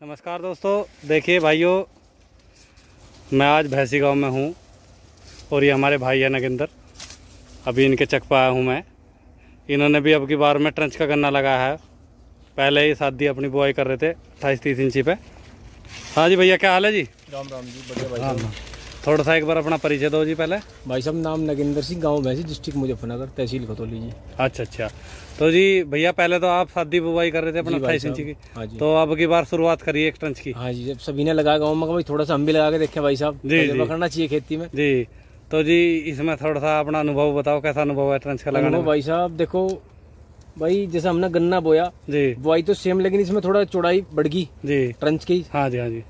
नमस्कार दोस्तों देखिए भाइयों मैं आज भैंसी गाँव में हूँ और ये हमारे भाई है नगेंद्र। अभी इनके चक पर आया हूँ मैं। इन्होंने भी अब की बार में ट्रंच का गन्ना लगाया है। पहले ही शादी अपनी बुआई कर रहे थे अट्ठाईस तीस इंची पे। हाँ जी भैया क्या हाल है जी? राम राम जी बढ़िया भाई थोड़ा सा एक बार अपना परिचय दो जी पहले। भाई साहब नाम नगेंद्र सिंह गाँव भैंसी डिस्ट्रिक्ट मुजफ्फरनगर तहसील खतौली जी। अच्छा अच्छा। तो जी भैया पहले तो आप शादी बुवाई कर रहे थे अपना अट्ठाईस इंची की। हाँ तो अब की बार शुरुआत करिए एक ट्रंच की। हाँ जी जब सभी ने लगाया गाँव में भाई थोड़ा सा हम भी लगा के देखे भाई साहब। जी, तजुर्बा जी। करना चाहिए खेती में। जी। तो जी इसमें थोड़ा सा अपना अनुभव बताओ कैसा अनुभव है ट्रंच का लगाने भाई साहब देखो भाई जैसे हमने गन्ना बोया जी। बुआई तो सेम लेकिन इसमें थोड़ा चौड़ाई बढ़ गई जी। ट्रंच की। हाँ जी हाँ जी।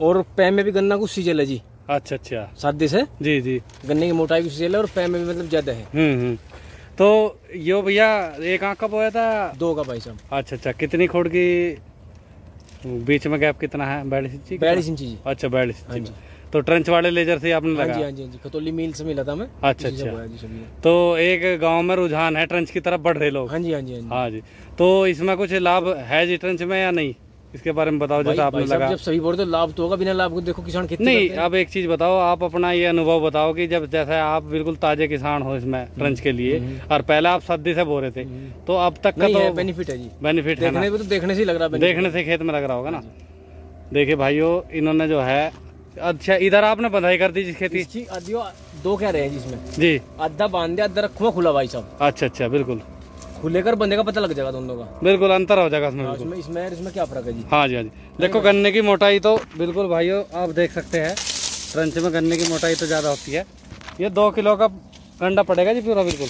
और पै में भी गन्ना कुछ सीजल है जी। अच्छा अच्छा। सादे से? जी जी। गन्ने की मोटाई भी सीजल है और पै में भी मतलब ज़्यादा है। हम्म हम्म। तो यो भैया एक आँख का बोया था? दो का भाई साहब। अच्छा अच्छा। कितनी खोड़ की बीच में गैप कितना है? बयालीस इंची बयालीस इंची जी। अच्छा बयालीस हाँ इंची तो ट्रंच वाले लेजर से आपने हाँ जी हाँ जी हाँ जी। खतौली मिल से मिला था मैं। अच्छा अच्छा। तो एक गाँव में रुझान है ट्रंच की तरफ़ बढ़ रहे लोग? हाँ हाँ जी हाँ जी। हाँ जी। तो इसमें कुछ लाभ है जी ट्रंच में या नहीं? इसके बारे में बताओ जैसे आपने लगा। जब सही बोल तो लाभ तो होगा बिना लाभ को देखो किसान खेती नहीं अब एक चीज़ बताओ आप अपना ये अनुभव बताओ कि जब जैसे आप बिल्कुल ताजे किसान हो इसमें ट्रंच के लिए और पहले आप सर्दी से बो रहे थे तो अब तक का तो बेनिफिट है जी। बेनिफिट है देखने तो देखने से लग रहा है देखने से खेत में लग रहा होगा ना? देखिए भाइयों इन्होंने जो है अच्छा इधर आपने बधाई कर दी जिस खेती? दो क्या रहे हैं जिसमें जी। आधा बाँध दिया आधा खुला भाई साहब। अच्छा अच्छा बिल्कुल। खुले कर बंदे का पता लग जाएगा दोनों का। बिल्कुल अंतर हो जाएगा इसमें हाँ, इसमें इसमें इसमें क्या फ़र्क है जी? हाँ जी हाँ जी। देखो गन्ने की मोटाई तो बिल्कुल भाइयों आप देख सकते हैं। ट्रंच में गन्ने की मोटाई तो ज़्यादा होती है। ये दो किलो का गंडा पड़ेगा जी पूरा बिल्कुल।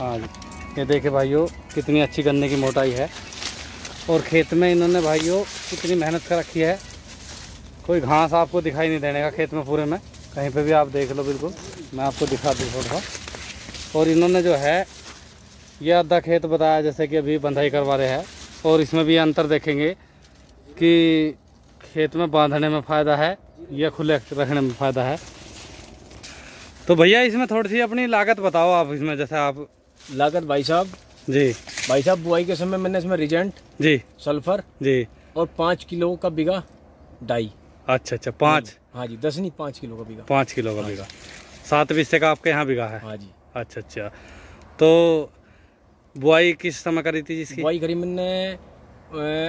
हाँ जी। ये देखे भाइयों कितनी अच्छी गन्ने की मोटाई है। और खेत में इन्होंने भाइयों कितनी मेहनत कर रखी है। कोई घास आपको दिखाई नहीं देने का खेत में पूरे में। कहीं पे भी आप देख लो बिल्कुल। मैं आपको दिखा दूँ थोड़ा। और इन्होंने जो है ये आधा खेत बताया जैसे कि अभी बंधाई करवा रहे हैं और इसमें भी अंतर देखेंगे कि खेत में बांधने में फ़ायदा है या खुले रखने में फ़ायदा है। तो भैया इसमें थोड़ी सी अपनी लागत बताओ आप इसमें जैसे आप लागत भाई साहब? जी। भाई साहब बुआई के समय मैंने इसमें रिजेंट जी। सल्फ़र जी। और पाँच किलो का बीघा डाई। अच्छा अच्छा पाँच? हाँ जी दस नहीं पाँच किलो का बीघा। पाँच किलो का बीघा। सात बीससे का आपके यहाँ बीघा है? हाँ जी। अच्छा अच्छा। तो बुआई किस समय करी थी जिसकी? बुआई करी मैंने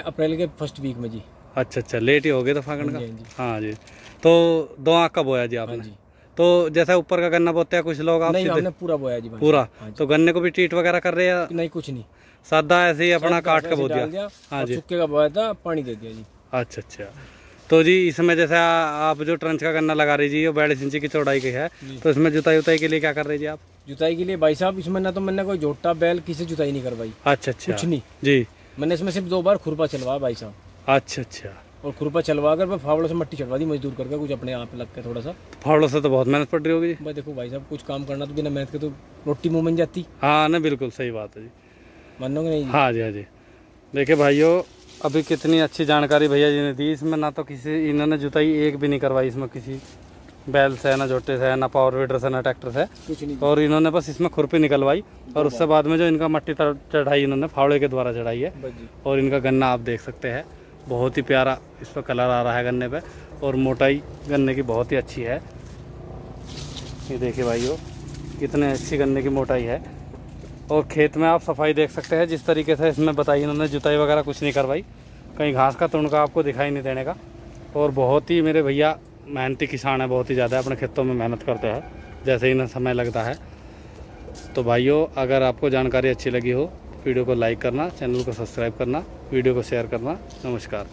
अप्रैल के फ़र्स्ट वीक में जी। अच्छा अच्छा लेट ही हो गया तो फागण का? हाँ जी, हाँ जी। तो दो आँख का बोया जी हाँ आपने जी। तो जैसे ऊपर का गन्ना बोते हैं कुछ लोग आप नहीं हमने पूरा बोया जी पूरा? हाँ। तो गन्ने को भी ट्रीट वगैरह कर रहे हैं नहीं कुछ नहीं। सादा ऐसे ही अपना काट के बो दिया? हाँ जी। चुक्के का बोया था पानी दे दिया जी। अच्छा अच्छा। तो जी इसमें जैसे आप जो ट्रंच का गन्ना लगा रही जी ये बयालीस इंची की चौड़ाई की है तो इसमें जुताई उताई के लिए क्या कर रही जी आप? जुताई के लिए भाई साहब इसमें ना तो मैंने कोई जोटा बैल किसी जुताई नहीं करवाई। अच्छा अच्छा। कुछ नहीं। जी। मैंने इसमें सिर्फ़ दो बार खुरपा चलवाया भाई साहब। अच्छा अच्छा। और खुरपा चलवा कर फावड़ों से मट्टी चढ़वा दी मजदूर करके कुछ अपने आप लग के थोड़ा सा। फावड़ों से तो बहुत मेहनत पड़ रही होगी। भाई देखो भाई साहब कुछ काम करना तो बिना मेहनत के तो रोटी मुँह बन जाती। हाँ ना बिल्कुल सही बात है जी। मानोगे नहीं? हाँ जी हाँ जी। देखिए भाइयों अभी कितनी अच्छी जानकारी भैया जी ने दी इसमें ना तो किसी इन्होंने जुताई एक भी नहीं करवाई इसमें किसी बैल से ना जोटे से ना पावर वीडर से ना ट्रैक्टर से। कुछ नहीं। और इन्होंने बस इसमें खुरपी निकलवाई। और उससे बाद में जो इनका मट्टी चढ़ाई इन्होंने फावड़े के द्वारा चढ़ाई है। और इनका गन्ना आप देख सकते हैं। बहुत ही प्यारा इस पर कलर आ रहा है गन्ने पे। और मोटाई गन्ने की बहुत ही अच्छी है। ये देखिए भाइयों कितने अच्छी गन्ने की मोटाई है। और खेत में आप सफ़ाई देख सकते हैं जिस तरीके से इसमें बताई इन्होंने जुताई वगैरह कुछ नहीं करवाई। कहीं घास का तुणका आपको दिखाई नहीं देने का। और बहुत ही मेरे भैया मेहनती किसान है बहुत ही ज़्यादा अपने खेतों में मेहनत करते हैं जैसे ही ना समय लगता है। तो भाइयों अगर आपको जानकारी अच्छी लगी हो वीडियो को लाइक करना चैनल को सब्सक्राइब करना वीडियो को शेयर करना नमस्कार।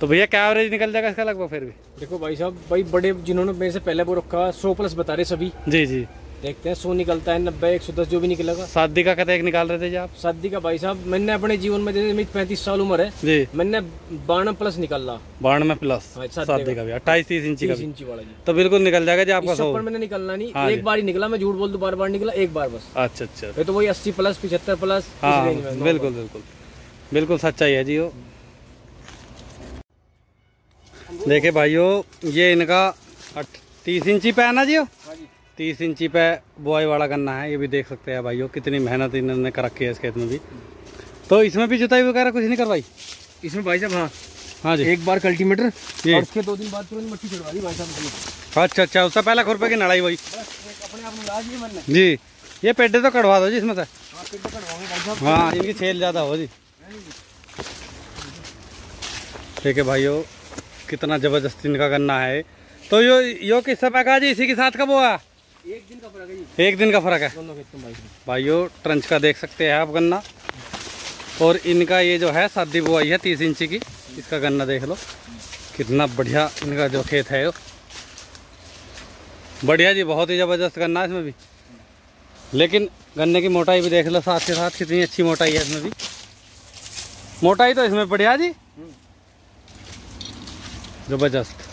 तो भैया क्या एवरेज निकल जाएगा इसका लगभग फिर भी? देखो भाई साहब भाई बड़े जिन्होंने मेरे से पहले वो रखा सौ प्लस बता रहे सभी। जी जी। देखते हैं सो निकलता है नब्बे एक सौ दस जो भी निकलेगा। शादी का कहते एक निकाल रहे थे आप? शादी का भाई साहब मैंने अपने जीवन में जैसे मेरी पैंतीस साल उम्र है जी। मैंने बारह प्लस निकाला। बाढ़ में प्लस? हाँ, शादी का। भी अट्ठाईस तीस इंची का तीस इंची वाला जी। तो बिल्कुल निकल जाएगा जी आपका सौ? ऊपर मैंने निकलना नहीं हाँ एक बार ही निकला मैं झूठ बोल दू बार बार निकला एक बार बस। अच्छा अच्छा। तो वही अस्सी प्लस पिछहत्तर प्लस हाँ बिल्कुल बिल्कुल। बिल्कुल सच्चाई है जी वो। देखिए भाइयों ये इनका तीस इंची पे जी वो? हाँ जी तीस इंची पे बुआई वाला गन्ना है ये भी देख सकते हैं भाइयों कितनी मेहनत इन्होंने कर रखी है इस खेत में भी। तो इसमें भी जुताई वगैरह कुछ नहीं करवाई? इसमें भाई साहब हाँ। हाँ जी। एक बार कल्टीमीटर ये। और उसके दो दिन बाद तुरंत मट्टी चढ़वा दी भाई साहब अच्छा अच्छा उससे पहले खुरपे की लड़ाई मैंने जी। ये पेडे तो कटवा दो जी इसमें से। हाँ हाँ इनकी छेल ज़्यादा हो जी। ठीक है भाइयों कितना ज़बरदस्त इनका गन्ना है। तो यो यो किससे पैका जी? इसी के साथ कब हुआ एक दिन का फ़र्क है। एक दिन का फ़र्क है भाइयों, ट्रंच का देख सकते हैं आप गन्ना। और इनका ये जो है शादी बुआई है तीस इंची की। इसका गन्ना देख लो। कितना बढ़िया इनका जो खेत है बढ़िया जी, बहुत ही ज़बरदस्त गन्ना है इसमें भी। लेकिन गन्ने की मोटाई भी देख लो, साथ के साथ कितनी अच्छी मोटाई है इसमें भी। मोटाई तो इसमें बढ़िया जी। ज़बरदस्त।